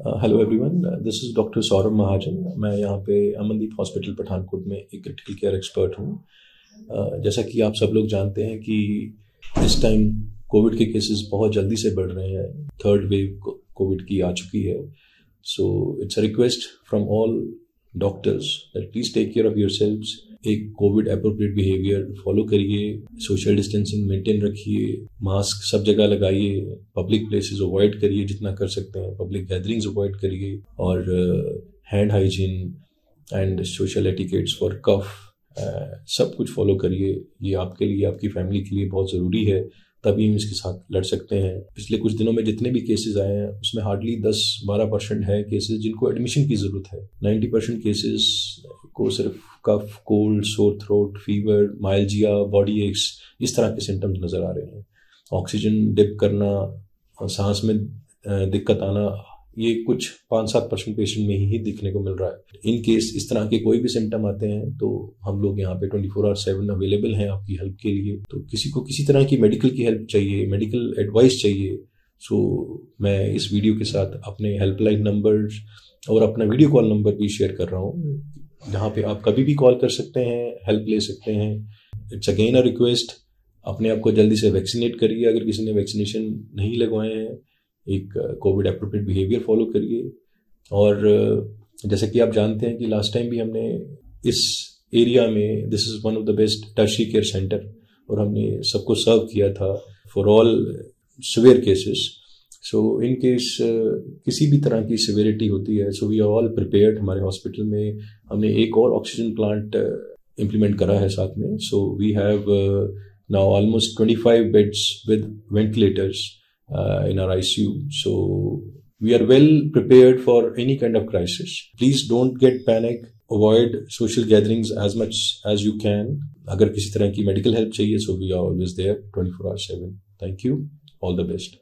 Hello everyone this is doctor Saurabh Mahajan मैं यहाँ पे अमनदीप हॉस्पिटल पठानकोट में एक क्रिटिकल केयर एक्सपर्ट हूँ। Uh, जैसा कि आप सब लोग जानते हैं कि इस टाइम कोविड के केसेस बहुत जल्दी से बढ़ रहे हैं। थर्ड वेव कोविड की आ चुकी है। So it's a request from all doctors please take care of your एक कोविड अप्रोप्रिएट बिहेवियर फॉलो करिए सोशल डिस्टेंसिंग मेंटेन रखिए मास्क सब जगह लगाइए पब्लिक प्लेसेस अवॉइड करिए जितना कर सकते हैं पब्लिक गैदरिंग्स अवॉइड करिए, और hand hygiene and social etiquettes for cough सब कुछ फॉलो करिए। ये आपके लिए, आपकी फैमिली के लिए बहुत ज़रूरी है। तभी हम इसके साथ लड़ सकते हैं। पिछले कुछ दिनों में जितने भी केसेस आए हैं, उसमें हार्डली 10-12 परसेंट है केसेस जिनको एडमिशन की ज़रूरत है। 90 परसेंट केसेस को सिर्फ़ cough cold sore throat fever myalgia body aches इस तरह के सिम्टम्स नज़र आ रहे हैं। ऑक्सीजन डिप करना, सांस में दिक्कत आना ये कुछ पाँच सात परसेंट पेशेंट में ही दिखने को मिल रहा है। इन केस इस तरह के कोई भी सिम्टम आते हैं तो हम लोग यहाँ पे twenty four hour seven available हैं आपकी हेल्प के लिए। तो किसी को किसी तरह की मेडिकल की हेल्प चाहिए मेडिकल एडवाइस चाहिए सो मैं इस वीडियो के साथ अपने हेल्पलाइन नंबर और अपना वीडियो कॉल नंबर भी शेयर कर रहा हूँ। जहाँ पे आप कभी भी कॉल कर सकते हैं हेल्प ले सकते हैं। इट्स अगेन अ रिक्वेस्ट अपने आप को जल्दी से वैक्सीनेट करिए। अगर किसी ने वैक्सीनेशन नहीं लगवाए हैं एक कोविड अप्रोप्रिएट बिहेवियर फॉलो करिए। और जैसे कि आप जानते हैं कि लास्ट टाइम भी हमने इस एरिया में this is one of the best tertiary care centre और हमने सबको सर्व किया था for all severe cases so in case किसी भी तरह की सिवियरिटी होती है so we are all prepared हमारे हॉस्पिटल में। हमने एक और ऑक्सीजन प्लांट इम्प्लीमेंट करा है साथ में। So we have now almost twenty five beds with ventilators uh, in our ICU. So we are well prepared for any kind of crisis. Please don't get panic. Avoid social gatherings as much as you can. अगर किसी तरह की medical help चाहिए so we are always there 24 hour 7 thank you all the best